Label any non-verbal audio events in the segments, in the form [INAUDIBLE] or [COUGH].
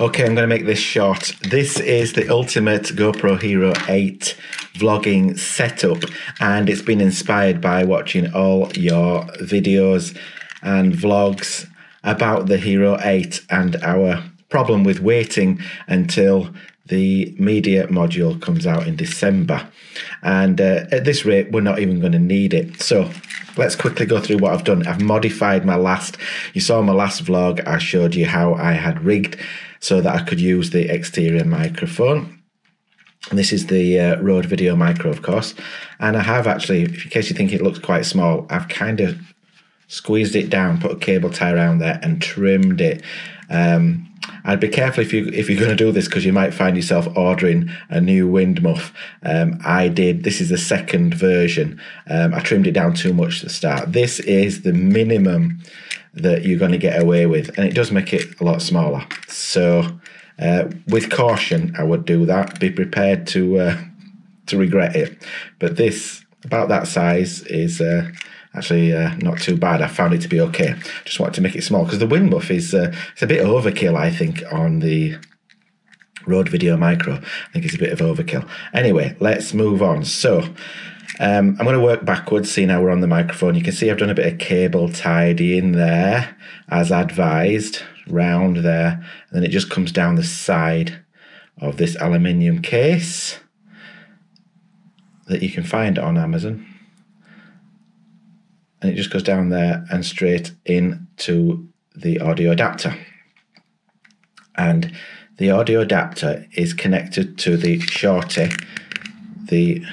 Okay, I'm going to make this short. This is the Ultimate GoPro Hero 8 vlogging setup, and it's been inspired by watching all your videos and vlogs about the Hero 8 and our problem with waiting until the media module comes out in December. And uh, at this rate, we're not even going to need it. So let's quickly go through what I've done. I've modified my last, you saw my last vlog, I showed you how I had rigged so that I could use the exterior microphone. This is the uh, Rode Video Micro, of course. And I have actually, in case you think it looks quite small, I've kind of squeezed it down, put a cable tie around there, and trimmed it. Um, I'd be careful if you if you're going to do this because you might find yourself ordering a new wind muff. Um, I did. This is the second version. Um, I trimmed it down too much the start. This is the minimum that you're going to get away with, and it does make it a lot smaller. So, uh, with caution, I would do that. Be prepared to uh, to regret it. But this, about that size, is uh, actually uh, not too bad. I found it to be okay. Just wanted to make it small because the wind muff is uh, it's a bit overkill, I think, on the Rode Video Micro. I think it's a bit of overkill. Anyway, let's move on. So. Um, I'm going to work backwards, seeing how we're on the microphone. You can see I've done a bit of cable tidying there, as advised, round there. And then it just comes down the side of this aluminium case that you can find on Amazon. And it just goes down there and straight into the audio adapter. And the audio adapter is connected to the shorty, the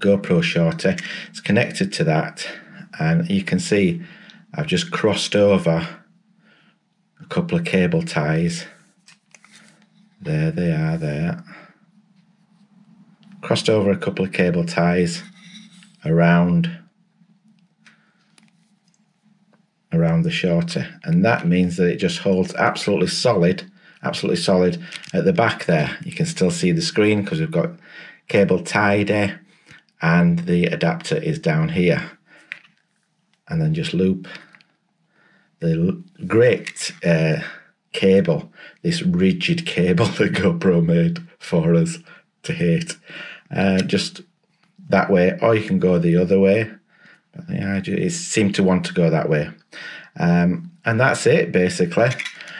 GoPro shorty. It's connected to that, and you can see I've just crossed over a couple of cable ties. There they are, there. Crossed over a couple of cable ties around around the shorty. and that means that it just holds absolutely solid, absolutely solid at the back there. You can still see the screen because we've got cable tied there and the adapter is down here and then just loop the great uh, cable this rigid cable [LAUGHS] that GoPro made for us to hate uh, just that way or you can go the other way yeah, it seemed to want to go that way um, and that's it basically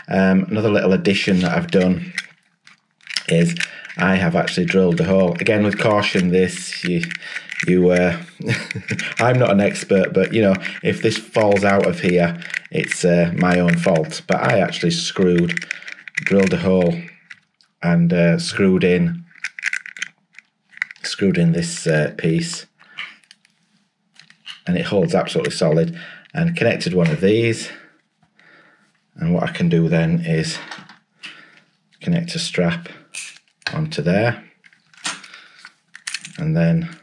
um, another little addition that I've done is I have actually drilled a hole. Again, with caution, this, you, you uh, [LAUGHS] I'm not an expert, but you know, if this falls out of here, it's uh, my own fault. But I actually screwed, drilled a hole and uh, screwed in, screwed in this uh, piece and it holds absolutely solid. And connected one of these. And what I can do then is connect a strap onto there. And then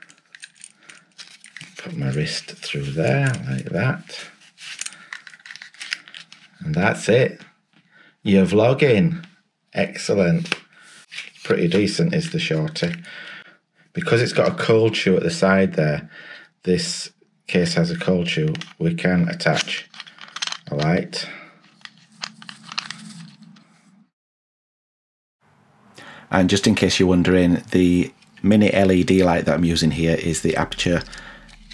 put my wrist through there like that. And that's it. You're vlogging. Excellent. Pretty decent is the shorty. Because it's got a cold shoe at the side there this case has a cold shoe we can attach a light And just in case you're wondering, the mini LED light that I'm using here is the Aputure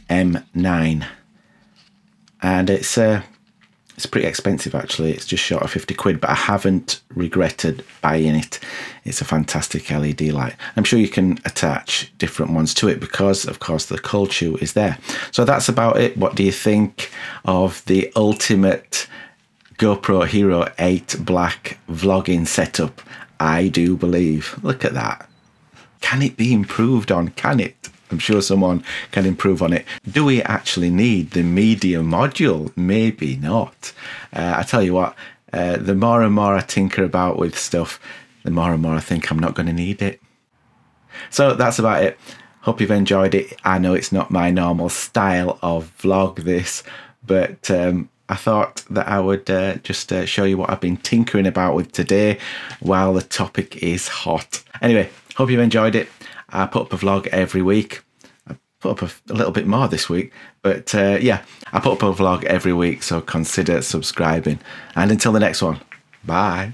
M9. And it's uh, it's pretty expensive actually. It's just short of 50 quid, but I haven't regretted buying it. It's a fantastic LED light. I'm sure you can attach different ones to it because of course the cold shoe is there. So that's about it. What do you think of the ultimate GoPro Hero 8 Black vlogging setup? I do believe. Look at that. Can it be improved on? Can it? I'm sure someone can improve on it. Do we actually need the media module? Maybe not. Uh, I tell you what, uh, the more and more I tinker about with stuff, the more and more I think I'm not going to need it. So that's about it. Hope you've enjoyed it. I know it's not my normal style of vlog, this, but um, I thought that I would uh, just uh, show you what I've been tinkering about with today while the topic is hot. Anyway, hope you've enjoyed it. I put up a vlog every week. I put up a, a little bit more this week, but uh, yeah, I put up a vlog every week, so consider subscribing. And until the next one, bye.